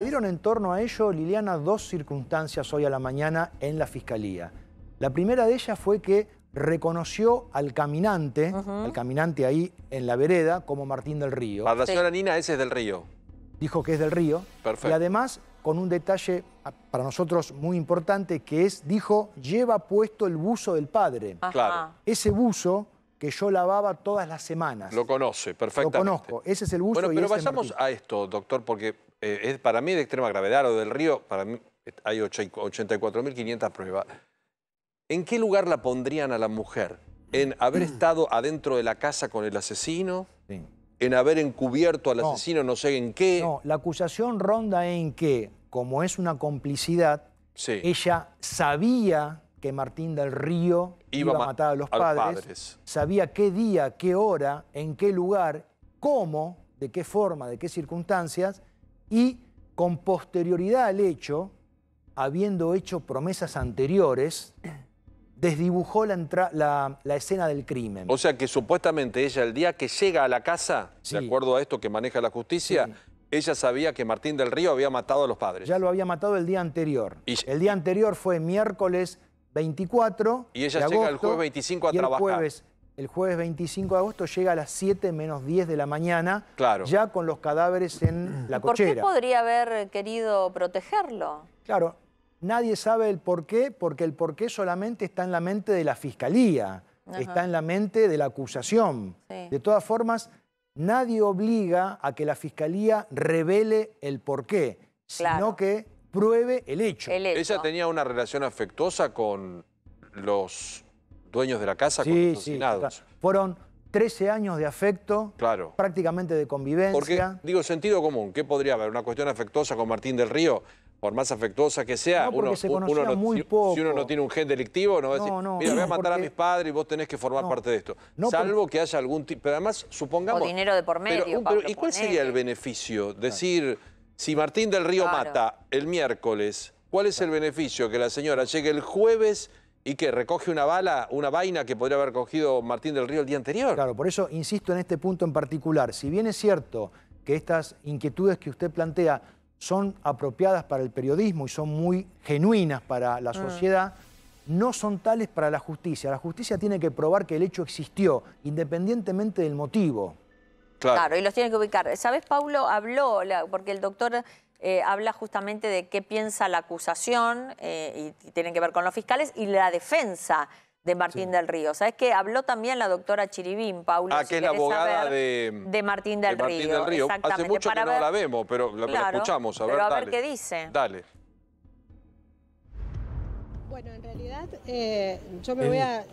Dieron en torno a ello, Liliana, dos circunstancias hoy a la mañana en la Fiscalía. La primera de ellas fue que reconoció al caminante, al caminante ahí en la vereda, como Martín del Río. Para la señora Nina, ese es del Río. Dijo que es del Río. Perfecto. Y además, con un detalle para nosotros muy importante, que es, dijo, lleva puesto el buzo del padre. Claro. Ese buzo que yo lavaba todas las semanas. Lo conoce, Lo perfectamente. conozco, ese es el buzo Bueno, y pero ese vayamos a esto, doctor, porque eh, es para mí de extrema gravedad o del Río, para mí eh, hay 84.500 pruebas. ¿En qué lugar la pondrían a la mujer? ¿En haber estado adentro de la casa con el asesino? Sí. ¿En haber encubierto al No. asesino no sé en qué? No, la acusación ronda en que, como es una complicidad, Sí. ella sabía que Martín del Río Iba iba, a ma- a matar a los a padres, padres. sabía qué día, qué hora, en qué lugar, cómo, de qué forma, de qué circunstancias, y con posterioridad al hecho, habiendo hecho promesas anteriores, desdibujó la, entra- la- la escena del crimen. O sea que supuestamente ella el día que llega a la casa, Sí. de acuerdo a esto que maneja la justicia, Sí. ella sabía que Martín del Río había matado a los padres. Ya lo había matado el día anterior. Y- el día anterior fue miércoles 24 Y ella de llega el jueves 25 a y el trabajar. Jueves, el jueves 25 de agosto llega a las 7 menos 10 de la mañana, Claro. ya con los cadáveres en la ¿Por qué cochera. podría haber querido protegerlo? Claro, nadie sabe el por qué, porque el por qué solamente está en la mente de la fiscalía, Ajá. está en la mente de la acusación. Sí. De todas formas, nadie obliga a que la fiscalía revele el por qué, sino que pruebe el hecho. El hecho. Ella tenía una relación afectuosa con los dueños de la casa, con los sí. asesinados. Fueron 13 años de afecto, Claro. prácticamente de convivencia. Porque, digo, sentido común, ¿qué podría haber? ¿Una cuestión afectuosa con Martín del Río? Por más afectuosa que sea, No, porque uno, se un- conocían no, muy si, poco. si uno no tiene un gen delictivo, no va a decir, No, no, mira, voy a matar a mis padres y vos tenés que formar No. parte de esto. No, Salvo que haya algún tipo... Pero además, supongamos... O dinero de por medio, Pero, Pablo, pero, ¿Y cuál sería el beneficio? Decir, si Martín del Río Claro. mata el miércoles, ¿cuál es el beneficio? Que la señora llegue el jueves y que recoge una bala, una vaina que podría haber cogido Martín del Río el día anterior. Claro, por eso insisto en este punto en particular. Si bien es cierto que estas inquietudes que usted plantea son apropiadas para el periodismo y son muy genuinas para la sociedad, no son tales para la justicia. La justicia tiene que probar que el hecho existió, independientemente del motivo. Claro. y los tiene que ubicar. ¿Sabes, Paulo? Habló, la- porque el doctor eh, habla justamente de qué piensa la acusación, eh, y, y tiene que ver con los fiscales, y la defensa de Martín del Río. ¿Sabes qué? Habló también la doctora Chiribín, Paulo. Ah, si que es la abogada saber, de, de Martín del de Martín Río. del Río. Hace Exactamente, mucho que para no ver- la vemos, pero la, escuchamos. A pero ver, a ver dale. qué dice. Dale. Bueno, en realidad eh, yo me voy a,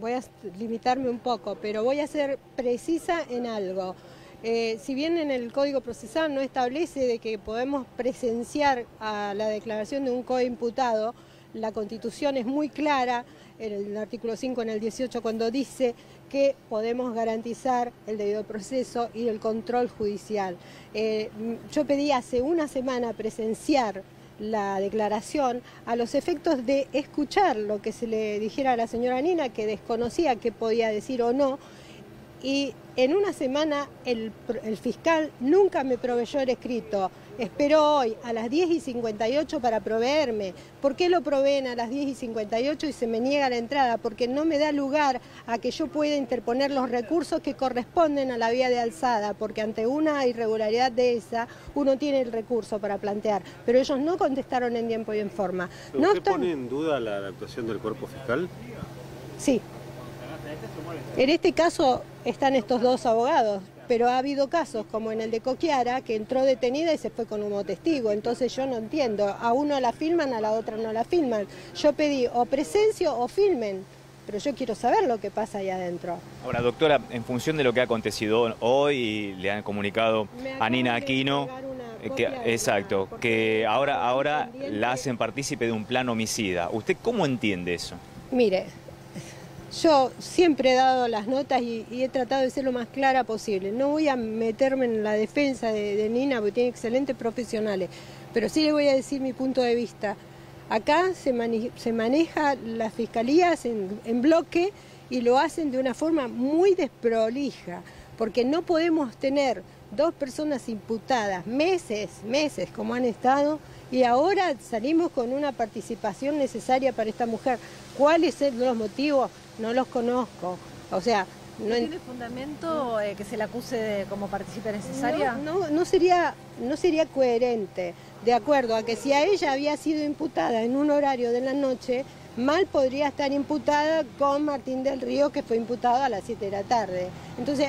voy a limitarme un poco, pero voy a ser precisa en algo. Eh, si bien en el Código Procesal no establece de que podemos presenciar a la declaración de un coimputado, la Constitución es muy clara, en el artículo 5, en el 18, cuando dice que podemos garantizar el debido proceso y el control judicial. Eh, yo pedí hace una semana presenciar la declaración a los efectos de escuchar lo que se le dijera a la señora Nina, que desconocía qué podía decir o no, y en una semana el, el fiscal nunca me proveyó el escrito. Esperó hoy a las 10 y 58 para proveerme. ¿Por qué lo proveen a las 10 y 58 y se me niega la entrada? Porque no me da lugar a que yo pueda interponer los recursos que corresponden a la vía de alzada, porque ante una irregularidad de esa uno tiene el recurso para plantear. Pero ellos no contestaron en tiempo y en forma. No ¿Usted obstan- pone en duda la actuación del cuerpo fiscal? Sí. En este caso están estos dos abogados, pero ha habido casos como en el de Coquiara, que entró detenida y se fue con humo testigo. Entonces yo no entiendo, a uno la filman, a la otra no la filman. Yo pedí o presencio o filmen, pero yo quiero saber lo que pasa ahí adentro. Ahora, doctora, en función de lo que ha acontecido hoy le han comunicado a Nina Aquino, eh, que, exacto, que ahora, ahora la hacen partícipe de un plan homicida. ¿Usted cómo entiende eso? Mire, yo siempre he dado las notas y, he tratado de ser lo más clara posible. No voy a meterme en la defensa de, Nina porque tiene excelentes profesionales, pero sí le voy a decir mi punto de vista. Acá se, se maneja las fiscalías en bloque y lo hacen de una forma muy desprolija, porque no podemos tener dos personas imputadas, meses, meses como han estado, y ahora salimos con una participación necesaria para esta mujer. ¿Cuáles son los motivos? No los conozco. O sea, ¿No, tiene fundamento eh, que se le acuse de, como partícipe necesaria? No, no, no, sería, no sería coherente, de acuerdo a que si a ella había sido imputada en un horario de la noche, mal podría estar imputada con Martín del Río, que fue imputado a las 7 de la tarde. Entonces,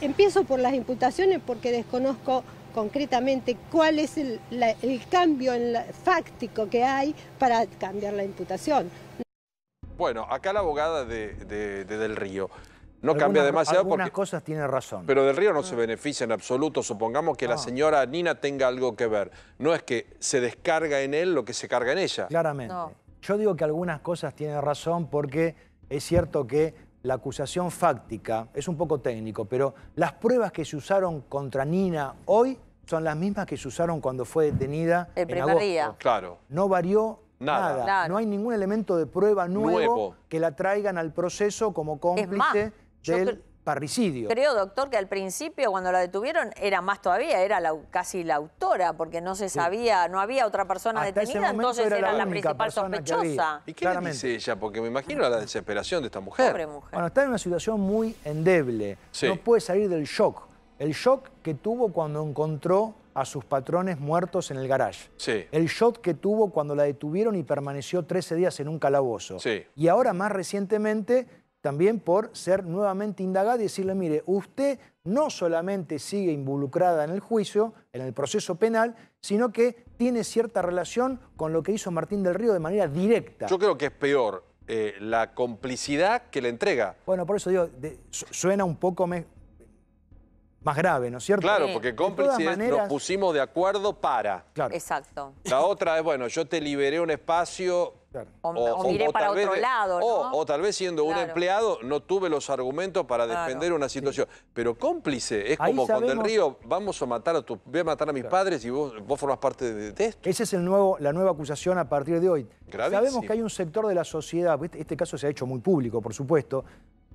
empiezo por las imputaciones porque desconozco concretamente cuál es el, la, el cambio en la, fáctico que hay para cambiar la imputación. Bueno, acá la abogada de, de, de Del Río no algunas, cambia demasiado algunas porque... cosas tiene razón. Pero Del Río no se beneficia en absoluto. Supongamos que No. la señora Nina tenga algo que ver. No es que se descarga en él lo que se carga en ella. Claramente. No. Yo digo que algunas cosas tiene razón porque es cierto que la acusación fáctica es un poco técnico, pero las pruebas que se usaron contra Nina hoy son las mismas que se usaron cuando fue detenida El en primer agosto. día. Claro. No varió Nada. No hay ningún elemento de prueba nuevo, Nuevo. que la traigan al proceso como cómplice más, del parricidio. Creo, doctor, que al principio cuando la detuvieron era más todavía, era la- casi la autora, porque no se sabía, no había otra persona Hasta detenida, entonces era era, la principal sospechosa. ¿Y qué le dice ella? Porque me imagino la desesperación de esta mujer. Pobre mujer. Bueno, está en una situación muy endeble. Sí. No puede salir del shock. El shock que tuvo cuando encontró a sus patrones muertos en el garage. Sí. El shock que tuvo cuando la detuvieron y permaneció 13 días en un calabozo. Sí. Y ahora más recientemente también por ser nuevamente indagada y decirle, mire, usted no solamente sigue involucrada en el juicio, en el proceso penal, sino que tiene cierta relación con lo que hizo Martín del Río de manera directa. Yo creo que es peor eh, la complicidad que la entrega. Bueno, por eso digo, de- suena un poco me- más grave, ¿no es cierto? Claro, porque cómplice maneras- nos pusimos de acuerdo para. Claro, Exacto. La otra es, bueno, yo te liberé un espacio. claro. O, o miré para tal vez otro de- lado, ¿no? o, o tal vez siendo un empleado no tuve los argumentos para Claro. defender una situación. Pero cómplice es Ahí como con Del Río, vamos a matar a tu, voy a matar a mis padres y vos, vos formás parte de, de esto. Esa es el nuevo, la nueva acusación a partir de hoy. Gravísimo. Sabemos que hay un sector de la sociedad, este, este caso se ha hecho muy público, por supuesto,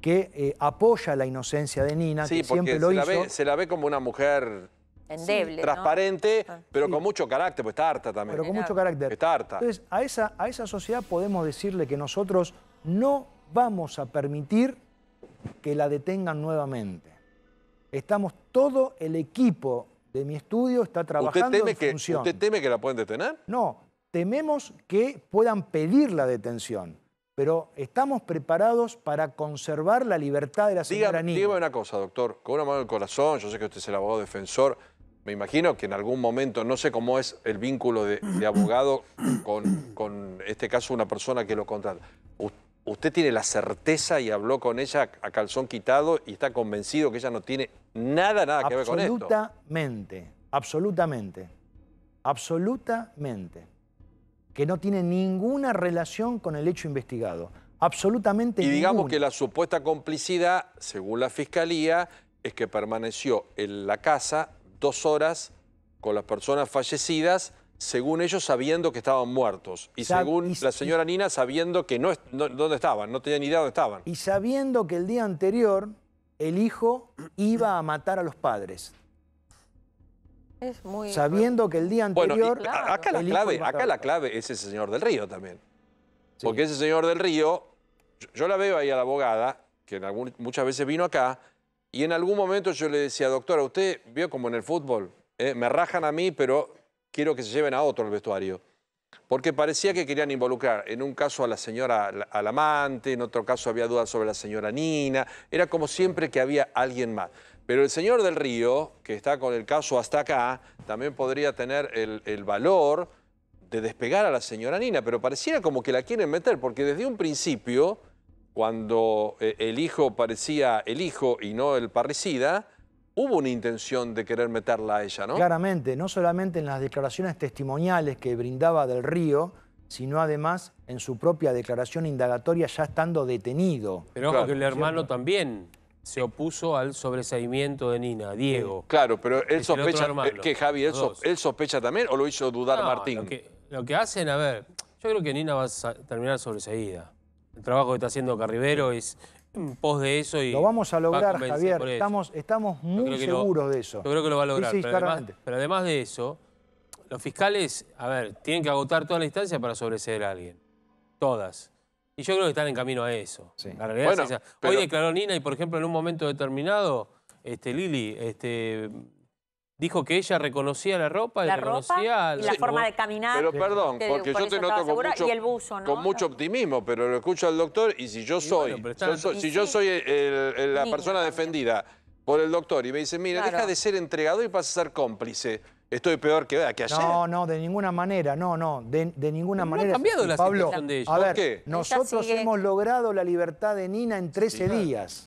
que eh, apoya la inocencia de Nina, Sí, que porque siempre lo se la, hizo. ve, se la ve como una mujer Endeble, transparente, Ah. pero con mucho carácter, pues está harta también. pero con mucho carácter. Está harta. Entonces, a esa, a esa sociedad podemos decirle que nosotros no vamos a permitir que la detengan nuevamente. Estamos, todo el equipo de mi estudio está ¿Usted trabajando teme, en que, función. ¿Usted teme que la pueden detener? No, tememos que puedan pedir la detención, pero estamos preparados para conservar la libertad de la Nina. dígame una cosa, doctor, con una mano en el corazón, yo sé que usted es el abogado defensor, me imagino que en algún momento, no sé cómo es el vínculo de, de abogado con, con, este caso, una persona que lo contrata. ¿Usted tiene la certeza y habló con ella a calzón quitado y está convencido que ella no tiene nada, nada que ver con esto? absolutamente, absolutamente, absolutamente, que no tiene ninguna relación con el hecho investigado. Absolutamente Y digamos ninguna. que la supuesta complicidad, según la fiscalía, es que permaneció en la casa dos horas con las personas fallecidas, según ellos sabiendo que estaban muertos. Y Sab- según y- la señora Nina sabiendo que no, no- dónde estaban, no tenía ni idea dónde estaban. Y sabiendo que el día anterior el hijo iba a matar a los padres. Es muy... Sabiendo que el día Bueno, y anterior... a- acá la clave, acá la clave es ese señor del río también. Sí. Porque ese señor del río, yo, yo la veo ahí a la abogada, que en algún- muchas veces vino acá, y en algún momento yo le decía, doctora, usted vio como en el fútbol, eh, me rajan a mí, pero quiero que se lleven a otro al vestuario. Porque parecía que querían involucrar, en un caso a la señora, al amante, en otro caso había dudas sobre la señora Nina, era como siempre que había alguien más. Pero el señor del Río, que está con el caso hasta acá, también podría tener el, el valor de despegar a la señora Nina, pero pareciera como que la quieren meter, porque desde un principio, cuando eh, el hijo parecía el hijo y no el parricida, hubo una intención de querer meterla a ella, ¿no? Claramente, no solamente en las declaraciones testimoniales que brindaba del Río, sino además en su propia declaración indagatoria ya estando detenido. Pero ojo Claro, que el hermano también se opuso al sobreseimiento de Nina, Diego. Claro, pero él sospecha, eh, que Javi, él, sospecha también o lo hizo dudar No, Martín. Lo que, lo que hacen, a ver, yo creo que Nina va a terminar sobreseída. El trabajo que está haciendo Carribero es, en pos de eso y Lo vamos a va lograr, Javier. por eso. Estamos, estamos muy lo- seguros de eso. Yo creo que lo va a lograr. Sí, sí, pero, además, claramente. pero además de eso, los fiscales, a ver, tienen que agotar toda la instancia para sobreseer a alguien. Todas. Y yo creo que están en camino a eso. Sí. La realidad Bueno, es esa. pero- Hoy declaró Nina y, por ejemplo, en un momento determinado, este, Lili este, dijo que ella reconocía la ropa y La ropa y la Sí, forma de caminar. Pero perdón, que porque por yo te noto con mucho, y el buzo, ¿no? con mucho optimismo, pero lo escucho al doctor y si yo soy, bueno, yo si yo soy el- el- la Niña persona defendida por el doctor y me dice, mira, Claro. deja de ser entregador y pasa a ser cómplice, estoy peor que, que ayer. No, no, de ninguna manera, no, no, de, de ninguna Pero no ha manera. cambiado la Pablo, situación de ella. A ¿Por ver, qué? nosotros hemos logrado la libertad de Nina en 13 días.